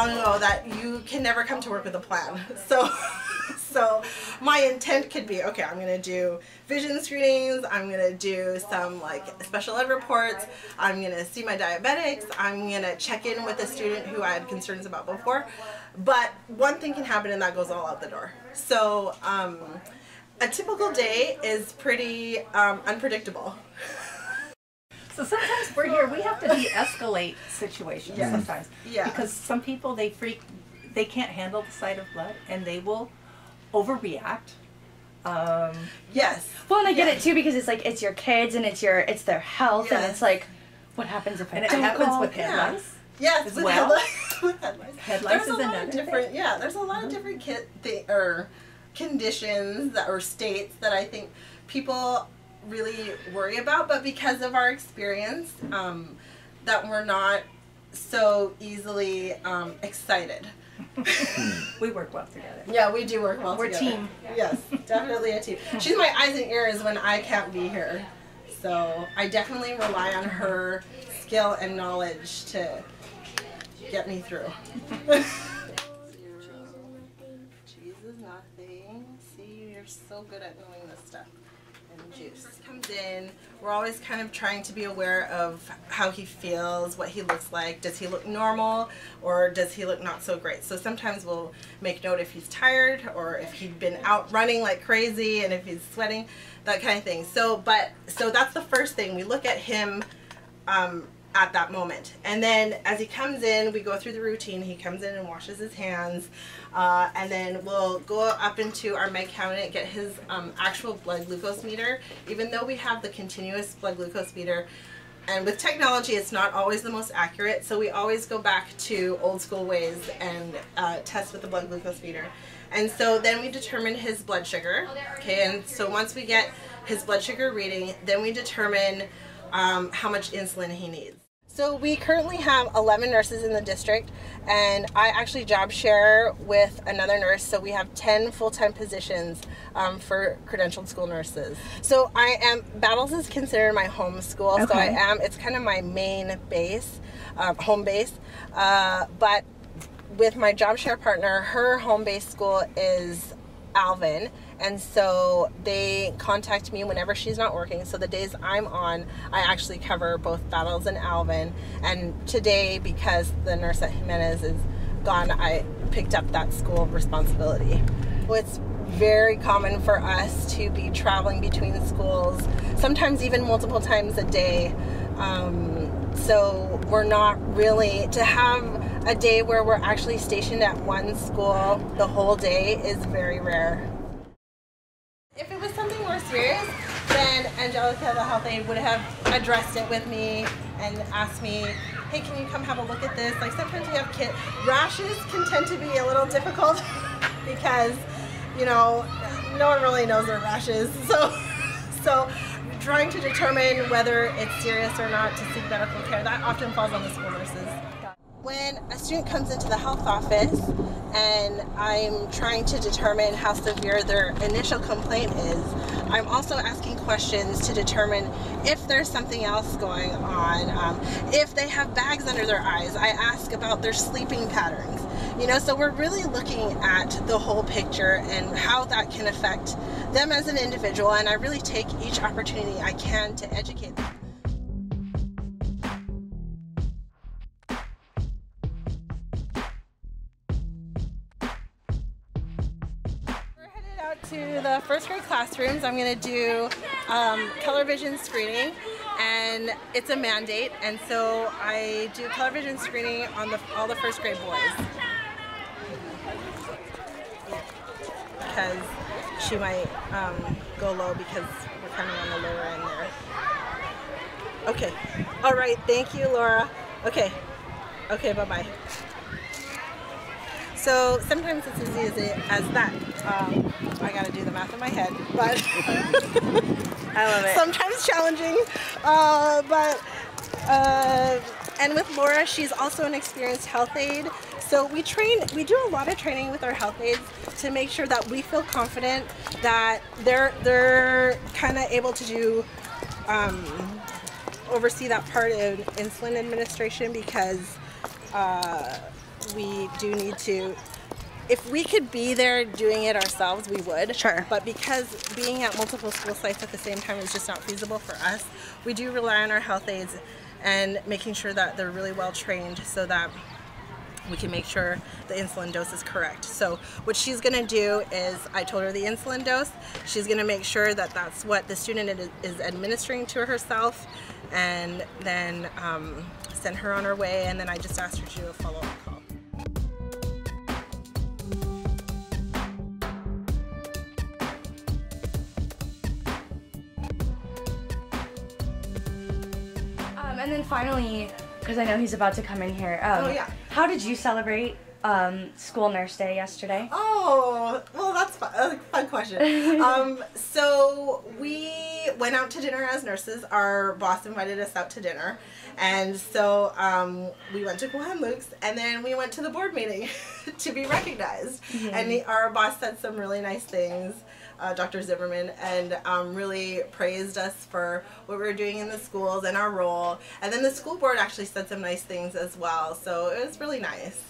long ago that you can never come to work with a plan. So, so my intent could be, okay, I'm gonna do vision screenings, I'm gonna do some like special ed reports, I'm gonna see my diabetics, I'm gonna check in with a student who I had concerns about before. But one thing can happen and that goes all out the door. So, um, a typical day is pretty um, unpredictable. So sometimes we're here, we have to de-escalate situations Yes. sometimes. Yeah. Because some people, they freak, they can't handle the sight of blood and they will overreact. Um, Yes. Well, and I get Yeah. it too because it's like it's your kids and it's your it's their health and it's like, what happens if I and it don't happens call? with Yeah. head lice. Yes, as with well. headlights. with headlights. Headlights there's is a lot of different. Yeah, there's a lot of different kit th- or conditions that or states that I think people really worry about, but because of our experience, um, that we're not so easily um, excited. We work well together. Yeah, we do work well We're together. team. Yes, definitely a team. She's my eyes and ears when I can't be here. So I definitely rely on her skill and knowledge to get me through. Cheese is nothing. See, you're so good at knowing this stuff. And juice comes in. We're always kind of trying to be aware of how he feels, what he looks like. Does he look normal or does he look not so great? So sometimes we'll make note if he's tired or if he'd been out running like crazy and if he's sweating, that kind of thing. So, but, so that's the first thing. We look at him um, at that moment. And then as he comes in, we go through the routine. He comes in and washes his hands. Uh, and then we'll go up into our med cabinet, get his um, actual blood glucose meter. Even though we have the continuous blood glucose meter, and with technology, it's not always the most accurate. So we always go back to old school ways and uh, test with the blood glucose meter. And so then we determine his blood sugar. Okay, and so once we get his blood sugar reading, then we determine um, how much insulin he needs. So we currently have 11 nurses in the district and I actually job share with another nurse. So we have 10 full-time positions um, for credentialed school nurses. So I am, Battles is considered my home school so I am, it's kind of my main base, um, home base, uh, but with my job share partner, her home base school is Alvin, and so they contact me whenever she's not working. So the days I'm on, I actually cover both Battles and Alvin. And today, because the nurse at Jimenez is gone, I picked up that school responsibility. It's very common for us to be traveling between schools, sometimes even multiple times a day. Um, so we're not really to have a day where we're actually stationed at one school the whole day is very rare. If it was something more serious, then Angelica, the health aide, would have addressed it with me and asked me, hey, can you come have a look at this? Like sometimes we have kids, rashes can tend to be a little difficult because, you know, no one really knows their rashes. So, so trying to determine whether it's serious or not to seek medical care, that often falls on the school nurses. When a student comes into the health office and I'm trying to determine how severe their initial complaint is, I'm also asking questions to determine if there's something else going on. Um, if they have bags under their eyes, I ask about their sleeping patterns. You know, so we're really looking at the whole picture and how that can affect them as an individual, and I really take each opportunity I can to educate them. To the first grade classrooms. I'm going to do um, color vision screening, and it's a mandate. And so I do color vision screening on the, all the first grade boys because she might um, go low because we're kind of on the lower end there. Okay. All right. Thank you, Laura. Okay. Okay. Bye bye. So sometimes it's as easy as that. Um, I gotta do the math in my head, but I love it. sometimes challenging. Uh, but uh, and with Laura, she's also an experienced health aide. So we train, we do a lot of training with our health aides to make sure that we feel confident that they're they're kind of able to do um, oversee that part of insulin administration because. Uh, we do need to if we could be there doing it ourselves, we would. Sure. But because being at multiple school sites at the same time is just not feasible for us, we do rely on our health aides and making sure that they're really well trained so that we can make sure the insulin dose is correct. So what she's going to do is, I told her the insulin dose. She's going to make sure that that's what the student is administering to herself, and then um, send her on her way. And then I just asked her to do a follow-up and then finally, because I know he's about to come in here. Um, Oh, yeah. How did you celebrate um, School Nurse Day yesterday? Oh, well, that's fun. A fun question. um, so we went out to dinner as nurses. Our boss invited us out to dinner, and so um, we went to Cool Hand Luke's, and then we went to the board meeting to be recognized. And the, our boss said some really nice things. Uh, Dr. Zimmerman and um, really praised us for what we were doing in the schools and our role. And then the school board actually said some nice things as well. So it was really nice.